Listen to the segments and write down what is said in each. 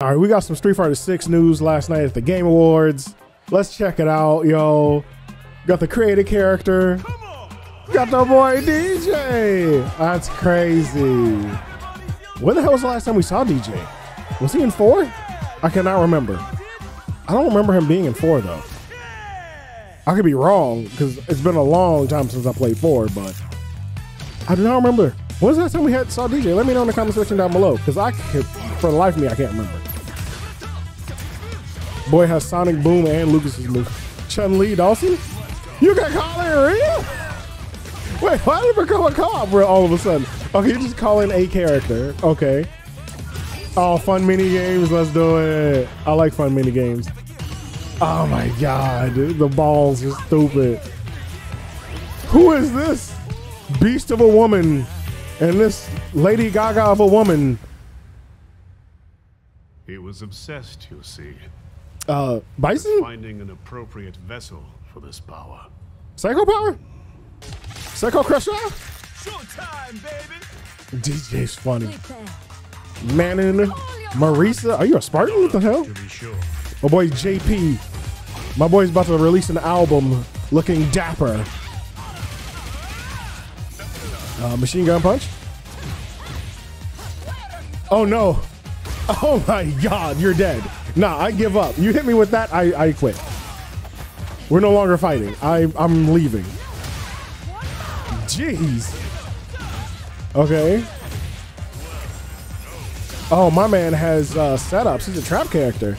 All right, we got some Street Fighter 6 news last night at the Game Awards. Let's check it out, yo. Got the creative character. Got the boy Dee Jay. That's crazy. When the hell was the last time we saw Dee Jay? Was he in four? I cannot remember. I don't remember him being in four though. I could be wrong because it's been a long time since I played four, but I do not remember. When was the last time we had saw Dee Jay? Let me know in the comment section down below because I could, for the life of me, I can't remember. Boy has Sonic Boom and Lucas's move. Chun Li Dawson? You got calling real? Wait, why did it become a cop? All of a sudden. Okay, you're just calling a character. Okay. Oh, fun mini games. Let's do it. I like fun mini games. Oh my god, the balls are stupid. Who is this beast of a woman and this Lady Gaga of a woman? He was obsessed, you see. Uh, Bison? Finding an appropriate vessel for this power. Psycho Power? Psycho Crusher? Showtime, baby! Dee Jay's funny. Manon, Marisa, are you a Spartan? What the hell? To be sure. My boy JP. My boy's about to release an album looking dapper. Uh, machine gun punch. Oh no. Oh my god, you're dead. Nah, I give up. You hit me with that, I, I quit. We're no longer fighting. I, I'm leaving. Jeez. Okay. Oh, my man has uh, setups. He's a trap character.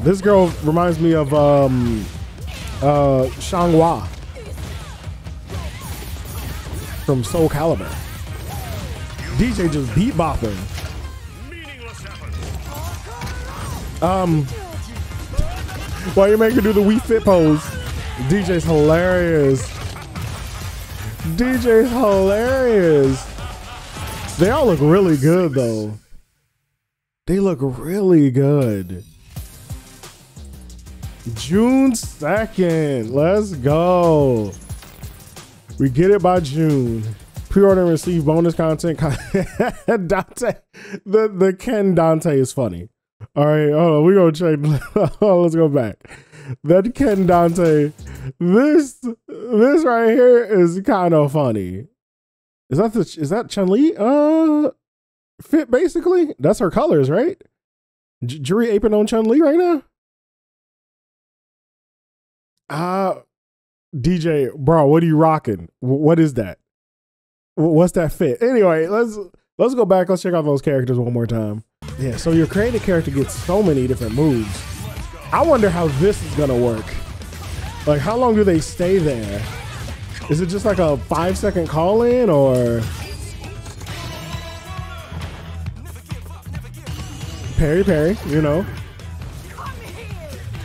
This girl reminds me of um, uh, Xianghua from Soul Calibur. Dee Jay just beat bopping. Um, why you her do the Wii Fit pose? Dee Jay's hilarious. Dee Jay's hilarious. They all look really good though. They look really good. June 2nd. Let's go. We get it by June. Pre-order and receive bonus content. Dante, the, the Ken Dante is funny. All right, hold on. We gonna check. oh, let's go back. That Ken Dante. This this right here is kind of funny. Is that the is that Chun Li? Uh, fit basically. That's her colors, right? J- Juri aping on Chun Li right now. Uh Dee Jay, bro, what are you rocking? What is that? What's that fit? Anyway, let's let's go back. Let's check out those characters one more time. Yeah, so your creative character gets so many different moves. I wonder how this is gonna work. Like, how long do they stay there? Is it just like a five second call in or? Parry, parry, you know.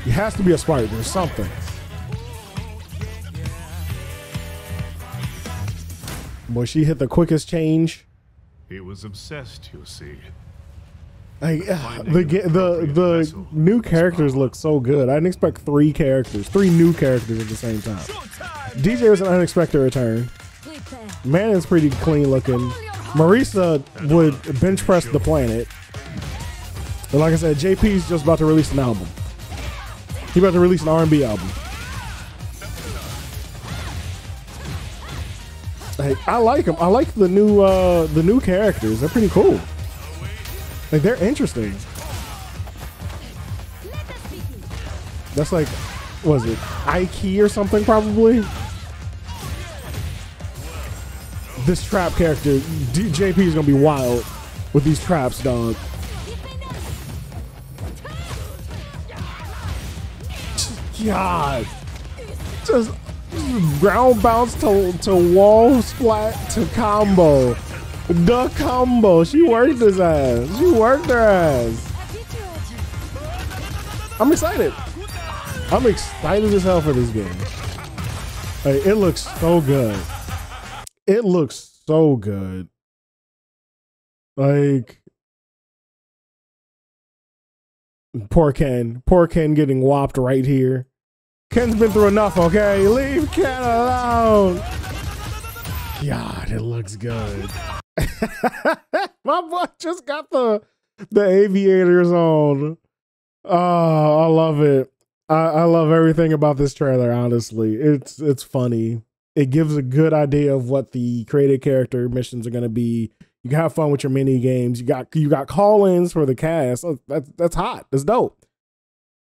It has to be a Spartan or something. Boy, she hit the quickest change. He was obsessed, you see. Like Finding the the the vessel new characters look so good. I didn't expect three characters, three new characters at the same time. Dee Jay was an unexpected return. Man is pretty clean looking. Marisa would bench press the planet. And like I said, JP's just about to release an album. He about to release an R&B album. Hey, I like him. I like the new uh the new characters. They're pretty cool. Like they're interesting. That's like, was it Ike or something probably? This trap character, D- JP is gonna be wild with these traps, dog. God, just ground bounce to to wall splat to combo, the combo. She worked his ass. She worked her ass. I'm excited. I'm excited as hell for this game. Like, it looks so good. It looks so good. Like, poor Ken. Poor Ken getting whopped right here. Ken's been through enough, okay? Leave Ken alone. God, it looks good. My boy just got the the aviators on. Oh, ah, I love it. I, I love everything about this trailer, honestly. It's it's funny. It gives a good idea of what the created character missions are gonna be. You can have fun with your mini games. You got you got call-ins for the cast. Oh, that's that's hot. That's dope.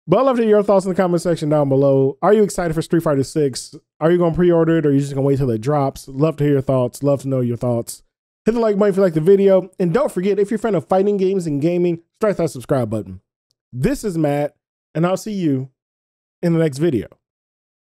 But I'd love to hear your thoughts in the comment section down below. Are you excited for Street Fighter 6? Are you to pre-order it or are you just to wait till it drops? Love to hear your thoughts. Love to know your thoughts. Hit the like button if you like the video. And don't forget, if you're a fan of fighting games and gaming, strike that subscribe button. This is Matt, and I'll see you in the next video.